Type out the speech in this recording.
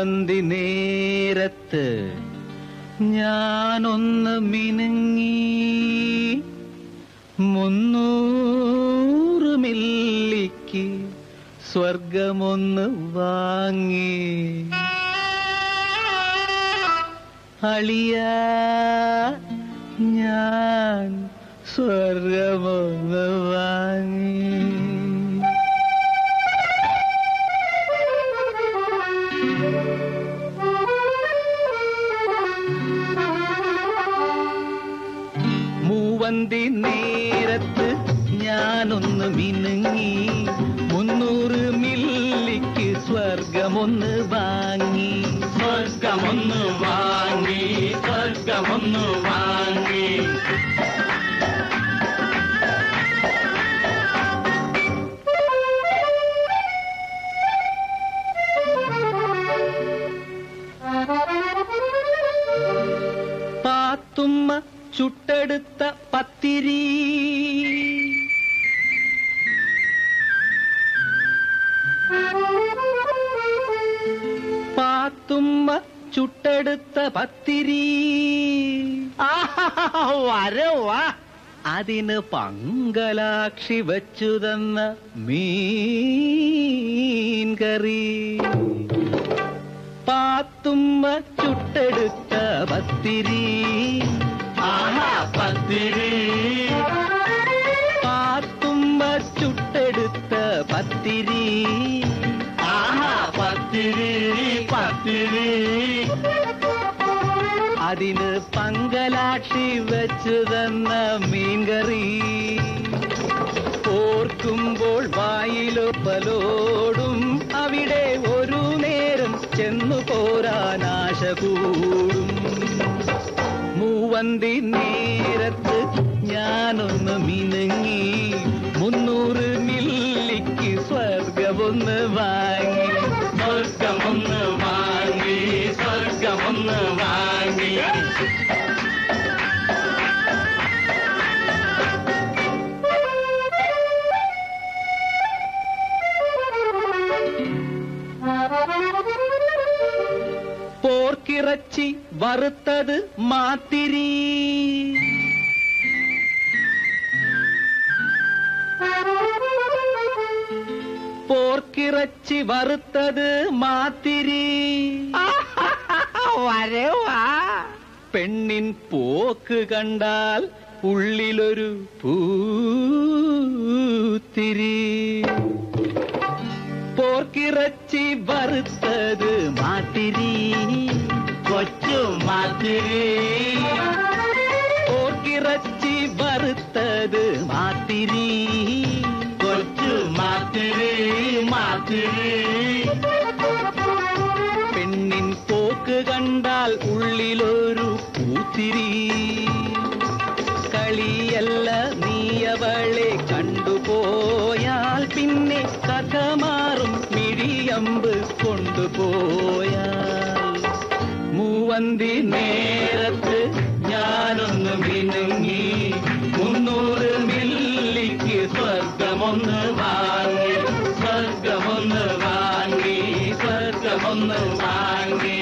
മൂവന്തി നേരത്ത് ഞാനൊന്ന് മിനുങ്ങി. മുന്നൂറ് മില്ലിക്ക് സ്വർഗമൊന്ന് വാങ്ങി. അളിയ ഞാൻ സ്വർഗമൊന്ന് വാങ്ങി. മൂവന്തി നേരത്ത് ഞാനൊന്ന് മിനുങ്ങി. മുന്നൂറ് മില്ലിക്ക് സ്വർഗമൊന്ന് വാങ്ങി. സ്വർഗമൊന്ന് വാങ്ങി സ്വർഗമൊന്ന് വാങ്ങി. പത്തിരി പാത്തുമ്മ ചുട്ടെടുത്ത പത്തിരി. വരവാ. അതിന് പങ്കലാക്ഷി വെച്ചു തന്ന മീൻകറി. പാത്തുമ്മ ചുട്ടെടുത്ത പത്തിരി. പത്തിരി പാത്തുമ്പ ചുട്ടെടുത്ത പത്തിരി. ആഹാ പത്തിരി. പത്തിരി അതിന് പങ്കലാക്ഷി വെച്ചു തന്ന മീൻകറി. ഓർക്കുമ്പോൾ വായിലൊപ്പലോടും അവിടെ ഒരു നേരം ചെന്നു പോരാനാശ കൂടും മൂവന്തി നേരത്ത് ഞാനൊന്ന് മിനുങ്ങി. മുന്നൂറ് മില്ലിക്ക് സ്വർഗമൊന്ന് വാങ്ങി. സ്വർഗമൊന്ന് വാങ്ങി സ്വർഗമൊന്ന് വാങ്ങി. പോർക്കിറച്ചി വറുത്തത് മാത്തിരി. പോർക്കിറച്ചി വറുത്തത് മാത്തിരി. വരവാ പെണ്ണിൻ പോക്ക് കണ്ടാൽ ഉള്ളിലൊരു പൂത്തിരി. പോർക്കിറച്ചി വറുത്തത് മാത്തിരി. മാത്തിരി പോർക്കിറച്ചി വറുത്തത് മാത്തിരി കൊച്ചു മാത്തിരി മാത്തിരി പെണ്ണിൻ പോക്ക് കണ്ടാൽ ഉള്ളിലൊരു പൂത്തിരി കളിയല്ല നീയവളെ കണ്ടുപോയാൽ പിന്നെ കഥ മാറും മിഴിയമ്പ് കൊണ്ടുപോയാൽ മൂവന്തി നേരത്ത് ഞാനൊന്ന് മിനുങ്ങി മുന്നൂറ് മില്ലിക്ക് സ്വർഗമൊന്ന് വാങ്ങി. സ്വർഗമൊന്ന് വാങ്ങി സ്വർഗമൊന്ന് വാങ്ങി.